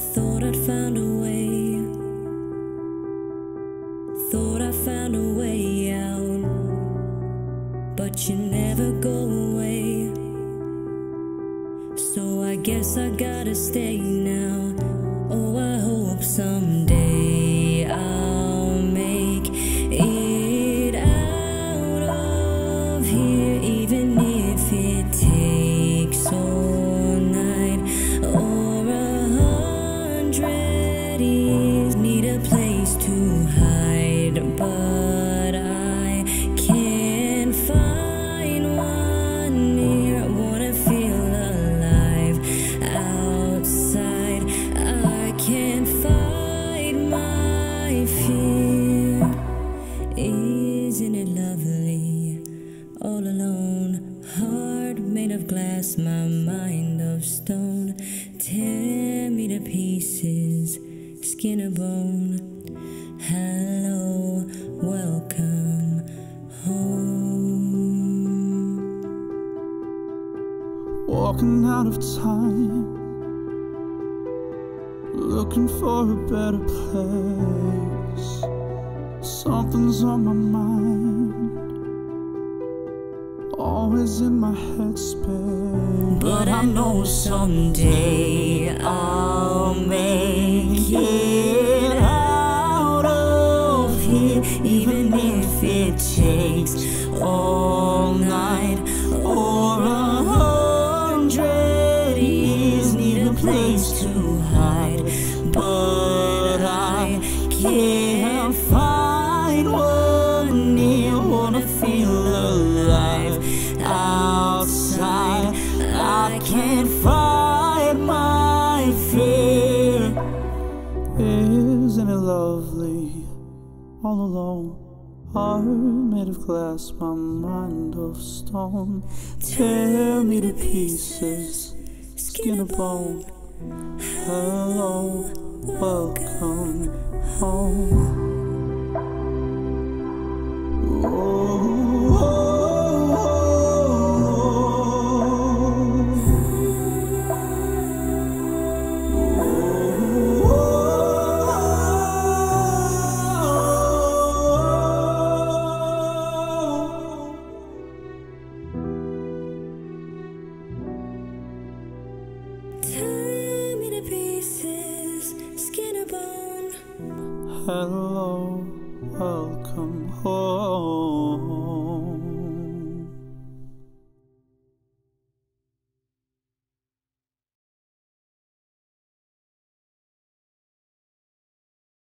I'd found a way. Thought I found a way out, but you never go away. So I guess I gotta stay now. Oh, I hope someday years. Need a place to hide, but I can't find one near. Wanna feel alive outside. I can't fight my fear. Isn't it lovely? All alone, heart made of glass, my mind of stone. Tear me to pieces, skin or bone. Hello, welcome home. Walking out of time, looking for a better place. Something's on my mind, always in my headspace. But I know someday I'll takes all night or a hundred years. Need a place to hide, but I can't find one near. Wanna feel alive outside. I can't fight my fear. Isn't it lovely? All alone, heart made of glass, my mind of stone. Tear me to pieces, skin or bone. Hello, welcome home. Hello, welcome home.